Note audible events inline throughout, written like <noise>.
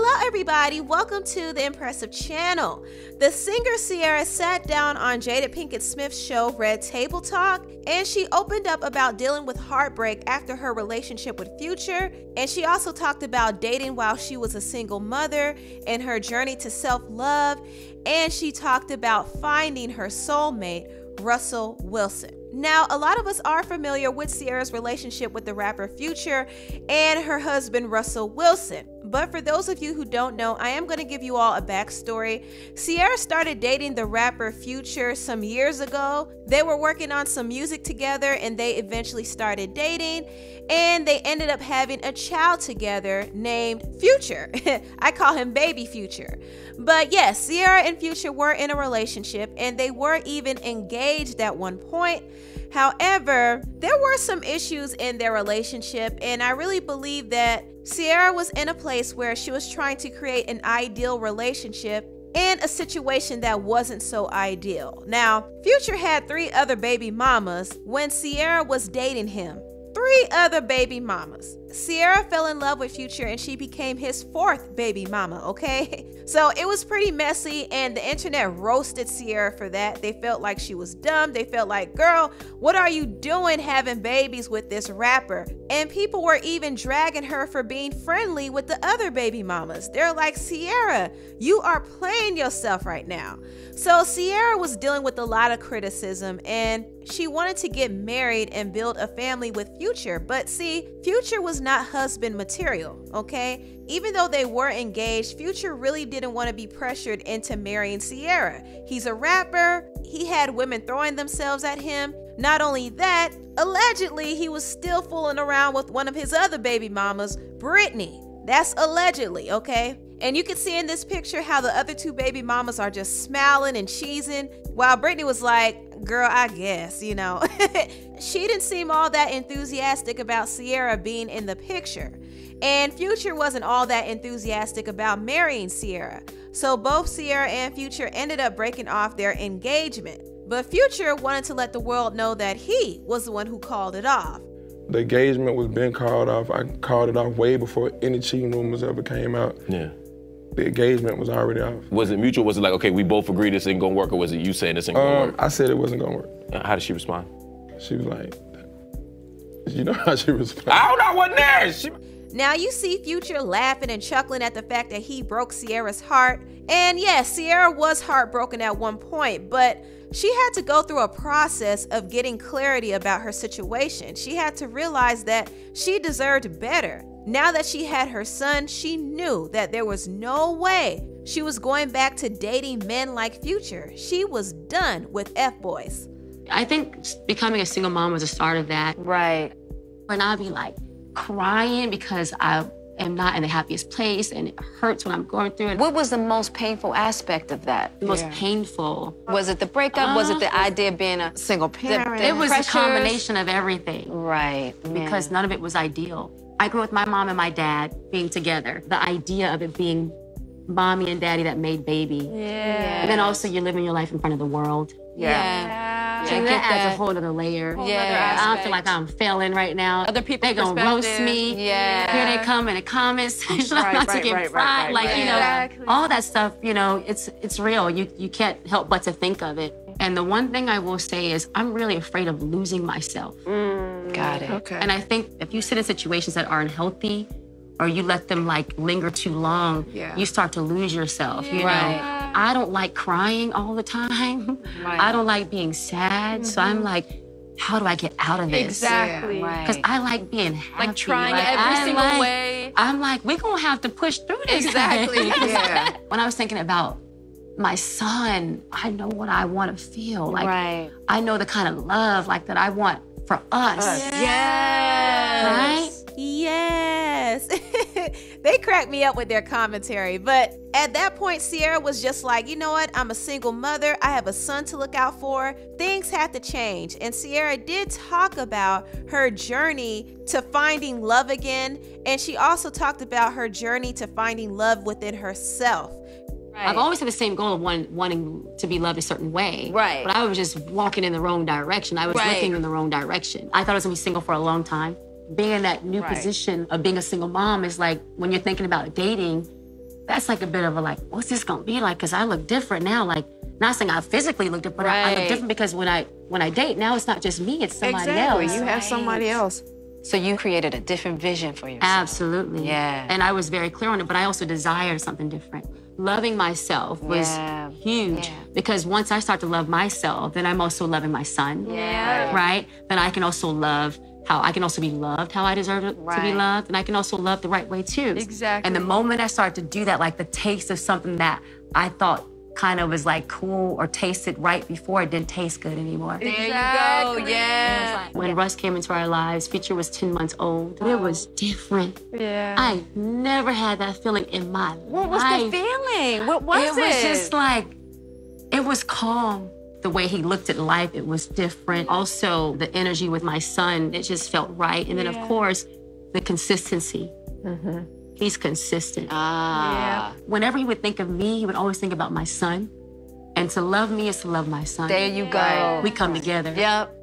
Hello, everybody. Welcome to the Empressive Channel. The singer Ciara sat down on Jada Pinkett Smith's show Red Table Talk, and she opened up about dealing with heartbreak after her relationship with Future. And she also talked about dating while she was a single mother and her journey to self love. And she talked about finding her soulmate, Russell Wilson. Now, a lot of us are familiar with Ciara's relationship with the rapper Future and her husband Russell Wilson. But for those of you who don't know, I am going to give you all a backstory. Ciara started dating the rapper Future some years ago. They were working on some music together and they eventually started dating. And they ended up having a child together named Future. <laughs> I call him Baby Future. But yes, Ciara and Future were in a relationship and they were even engaged at one point. However, there were some issues in their relationship, and I really believe that Ciara was in a place where she was trying to create an ideal relationship in a situation that wasn't so ideal. Now, Future had three other baby mamas when Ciara was dating him. Three other baby mamas. Ciara fell in love with Future and she became his fourth baby mama, okay? <laughs> So it was pretty messy, and the internet roasted Ciara for that. They felt like she was dumb. They felt like, girl, what are you doing having babies with this rapper? And people were even dragging her for being friendly with the other baby mamas. They're like, Ciara, you are playing yourself right now. So Ciara was dealing with a lot of criticism and she wanted to get married and build a family with Future. But see, Future was not husband material, okay? Even though they were engaged, Future really didn't want to be pressured into marrying Ciara. He's a rapper, he had women throwing themselves at him. Not only that, allegedly, he was still fooling around with one of his other baby mamas, Brittany. That's allegedly, okay? And you can see in this picture how the other two baby mamas are just smiling and cheesing, while Brittany was like, girl, I guess, you know. <laughs> she didn't seem all that enthusiastic about Ciara being in the picture. And Future wasn't all that enthusiastic about marrying Ciara. So both Ciara and Future ended up breaking off their engagement. But Future wanted to let the world know that he was the one who called it off. The engagement was being called off. I called it off way before any cheating rumors ever came out. Yeah. The engagement was already off. Was it mutual? Was it like, okay, we both agree this ain't gonna work, or was it you saying this ain't gonna Um, work? I said it wasn't gonna work. Uh, How did she respond? She was like, you know how she responded. I don't know, I wasn't there. She... Now you see Future laughing and chuckling at the fact that he broke Ciara's heart. And yes, Ciara was heartbroken at one point, but she had to go through a process of getting clarity about her situation. She had to realize that she deserved better. Now that she had her son, she knew that there was no way she was going back to dating men like Future. She was done with F boys. I think becoming a single mom was the start of that. Right. And I'd be like crying because I am not in the happiest place and it hurts when I'm going through it. What was the most painful aspect of that? The most painful. Was it the breakup? was it the um, idea of being a Single parent. It was a combination of everything Right. because none of it was ideal. I grew up with my mom and my dad being together. The idea of it being mommy and daddy that made baby. Yeah. And then also you're living your life in front of the world. Yeah. So I that adds that. a whole other layer. Yeah. I don't feel like I'm failing right now. Other people They're gonna roast me. Yeah. Here they come in the comments <laughs> section. Right, not to right, get right, right, fried. right, like, right. you know, Exactly. all that stuff, you know, it's it's real. You you can't help but to think of it. And the one thing I will say is I'm really afraid of losing myself. Mm. Got it. Okay. And I think if you sit in situations that aren't healthy or you let them like linger too long, Yeah. you start to lose yourself. You Right. know, I don't like crying all the time. I don't like being sad. So I'm mm-hmm. like, how do I get out of this? Exactly. Right. Because I like being happy. Like trying Like, every I single like- way. I'm like, we're gonna have to push through this. Exactly. <laughs> Yeah. When I was thinking about my son, I know what I want to feel. Like right. I know the kind of love like that I want for us. Yes. Right? Yes. <laughs> they cracked me up with their commentary. But at that point, Ciara was just like, you know what? I'm a single mother. I have a son to look out for. Things had to change. And Ciara did talk about her journey to finding love again. And she also talked about her journey to finding love within herself. I've always had the same goal of one, wanting to be loved a certain way. Right. But I was just walking in the wrong direction. I was Right. looking in the wrong direction. I thought I was gonna be single for a long time. Being in that new Right. position of being a single mom is like when you're thinking about dating, that's like a bit of a like, what's this gonna be like? Because I look different now. Like, not saying I physically look different, but I, I look different because when I when I date now, it's not just me, it's somebody exactly. else. You have somebody else. So you created a different vision for yourself. Absolutely. Yeah. And I was very clear on it, but I also desired something different. Loving myself was Yeah. huge Yeah. because once I start to love myself, then I'm also loving my son. Yeah. Right? Then I can also love how I can also be loved how I deserve to to be loved, and I can also love the right way too. Exactly. And the moment I start to do that, like the taste of something that I thought kind of was like cool or tasted right before, it didn't taste good anymore. There you go. Yeah. When Russ came into our lives, Future was 10 months old. It was different. Yeah. I never had that feeling in my What was the feeling? What was it it? was just like, it was calm. The way he looked at life, it was different. Also, the energy with my son, it just felt right. And then, of course, the consistency. Mm-hmm. He's consistent. ah. Yeah. Whenever he would think of me, he would always think about my son. And to love me is to love my son. There you go. we come together. Yep.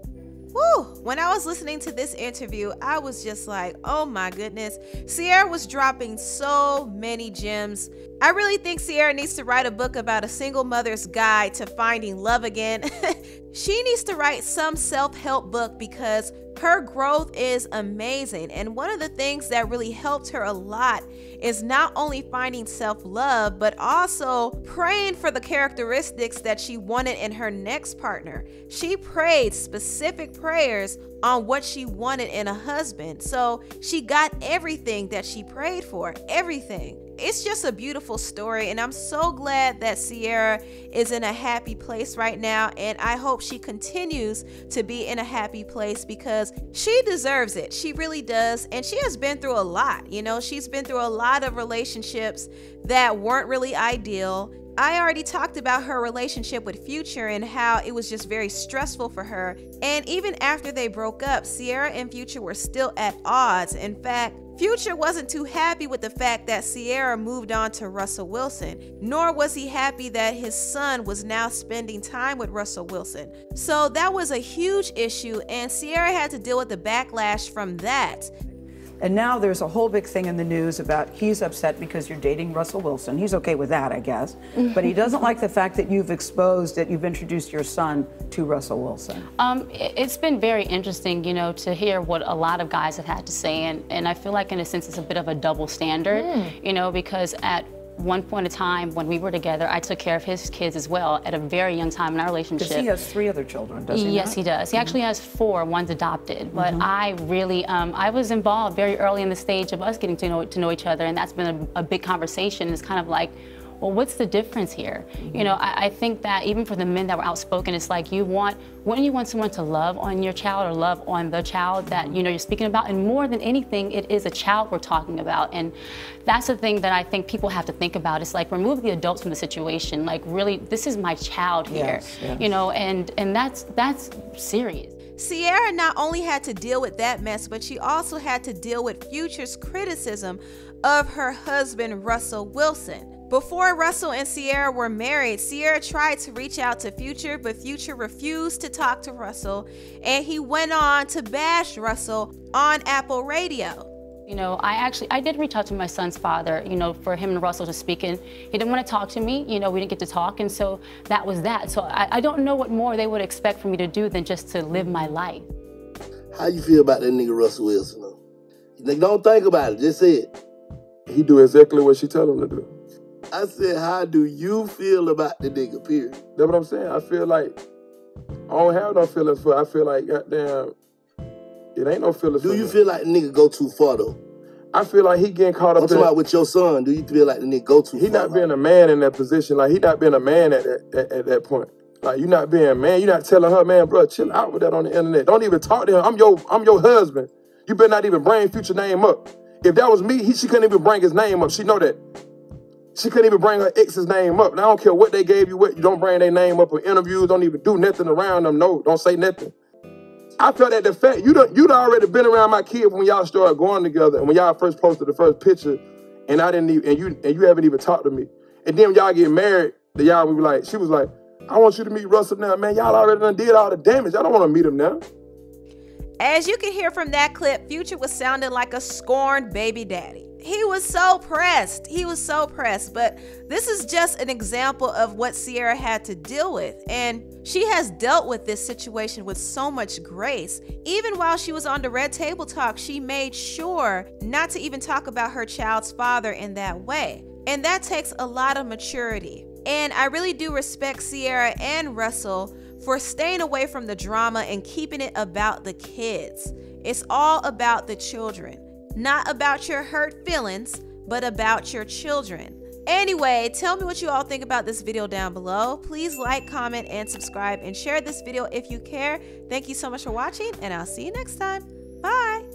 Woo! When I was listening to this interview, I was just like, oh my goodness. Ciara was dropping so many gems. I really think Ciara needs to write a book about a single mother's guide to finding love again. <laughs> she needs to write some self help book because her growth is amazing. And one of the things that really helped her a lot is not only finding self love, but also praying for the characteristics that she wanted in her next partner. She prayed specific prayers on what she wanted in a husband. So she got everything that she prayed for, everything. It's just a beautiful story, and I'm so glad that Ciara is in a happy place right now. And I hope she continues to be in a happy place because she deserves it. She really does. And she has been through a lot. You know, she's been through a lot of relationships that weren't really ideal. I already talked about her relationship with Future and how it was just very stressful for her. And even after they broke up, Ciara and Future were still at odds. In fact, Future wasn't too happy with the fact that Ciara moved on to Russell Wilson, nor was he happy that his son was now spending time with Russell Wilson. So that was a huge issue, and Ciara had to deal with the backlash from that. And now there's a whole big thing in the news about he's upset because you're dating Russell Wilson. He's okay with that, I guess. But he doesn't like the fact that you've exposed that you've introduced your son to Russell Wilson. Um, it's been very interesting, you know, to hear what a lot of guys have had to say, and, and I feel like in a sense it's a bit of a double standard, you know, because at one point in time when we were together, I took care of his kids as well at a very young time in our relationship. Because he has three other children, does he Yes, not? he does. He actually has four. One's adopted. But I really, um, I was involved very early in the stage of us getting to know to know each other, and that's been a, a big conversation. It's kind of like, well, what's the difference here? You know, I, I think that even for the men that were outspoken, it's like you want, wouldn't you want someone to love on your child or love on the child that you know you're speaking about? And more than anything, it is a child we're talking about, and that's the thing that I think people have to think about. It's like remove the adults from the situation. Like really, this is my child here. Yes, yes. You know, and and that's that's serious. Ciara not only had to deal with that mess, but she also had to deal with Future's criticism of her husband, Russell Wilson. Before Russell and Ciara were married, Ciara tried to reach out to Future, but Future refused to talk to Russell, and he went on to bash Russell on Apple Radio. You know, I actually I did reach out to my son's father, you know, for him and Russell to speak and he didn't want to talk to me, you know, we didn't get to talk and so that was that. So I, I don't know what more they would expect for me to do than just to live my life. How you feel about that nigga Russell Wilson? Though? Nigga, don't think about it. Just say it. He do exactly what she tell him to do. I said, how do you feel about the nigga? Period. That's what I'm saying. I feel like I don't have no feelings for. I feel like goddamn, it ain't no feelings. Do you feel like the nigga go too far though? I feel like he getting caught I'm up talking about with your son. Do you feel like the nigga go too He far? not being a man in that position. Like he not being a man at that at, at that point. Like you not being a man. You not telling her, man, bro, chill out with that on the internet. Don't even talk to him. I'm your I'm your husband. You better not even bring future name up. If that was me, he, she couldn't even bring his name up. She know that. She couldn't even bring her ex's name up. I don't care what they gave you, what you don't bring their name up in interviews. Don't even do nothing around them. No, don't say nothing. I felt that the fact you don't you'd already been around my kid when y'all started going together and when y'all first posted the first picture, and I didn't even and you and you haven't even talked to me. And then y'all get married, the y'all we were like, she was like, I want you to meet Russell now, man. Y'all already done did all the damage. I don't want to meet him now. As you can hear from that clip, Future was sounding like a scorned baby daddy. He was so pressed. He was so pressed. But this is just an example of what Ciara had to deal with. And she has dealt with this situation with so much grace. Even while she was on the Red Table Talk, she made sure not to even talk about her child's father in that way. And that takes a lot of maturity. And I really do respect Ciara and Russell for staying away from the drama and keeping it about the kids. It's all about the children, not about your hurt feelings, but about your children. Anyway, tell me what you all think about this video down below. Please like, comment, and subscribe, and share this video if you care. Thank you so much for watching, and I'll see you next time. Bye.